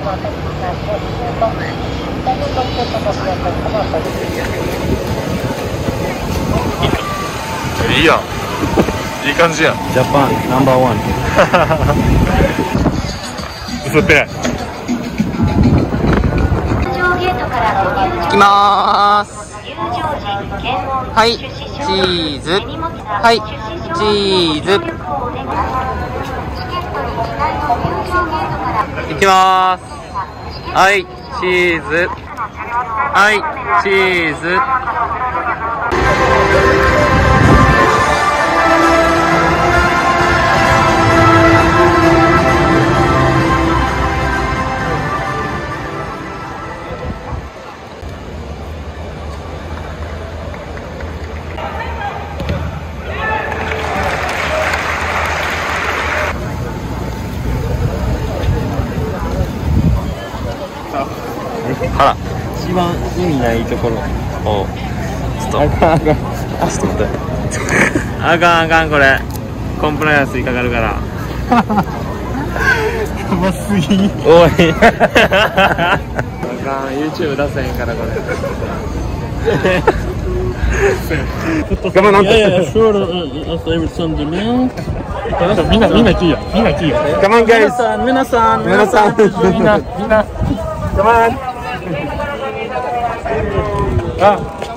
いいやん。いい感じやん。ジャパンナンバーワン映ってないいきまーす。はいチーズ。はいチーズ。いきまーすはいチーズ。はいチーズ。あ一番意味ないところ。らおちょっと。あかんあかんあちょっと待って。あかんあかんこれ。コンプライアンスにかかるから。やばすぎ。おい。あかん YouTube 出せへんからこれ。頑張なんいやいや、sure, uh, after every Sunday meal. みんな、みんな聞いや。みんな聞いや。Come on 皆 guys さん、皆さん、皆さん。みんな、みんな。Come on あ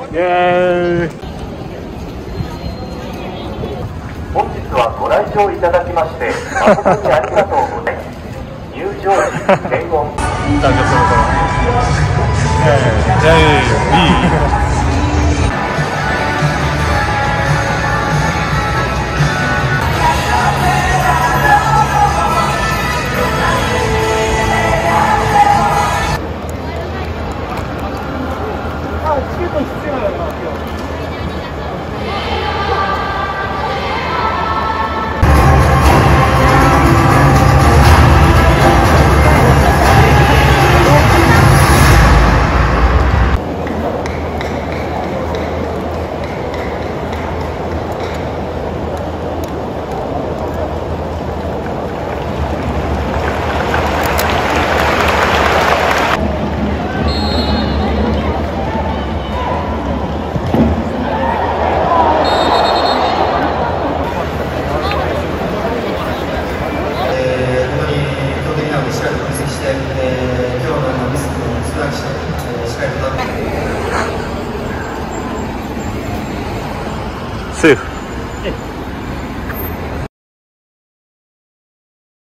イェーイ。本日はご来場いただきまして誠にありがとうございます。入場時検温し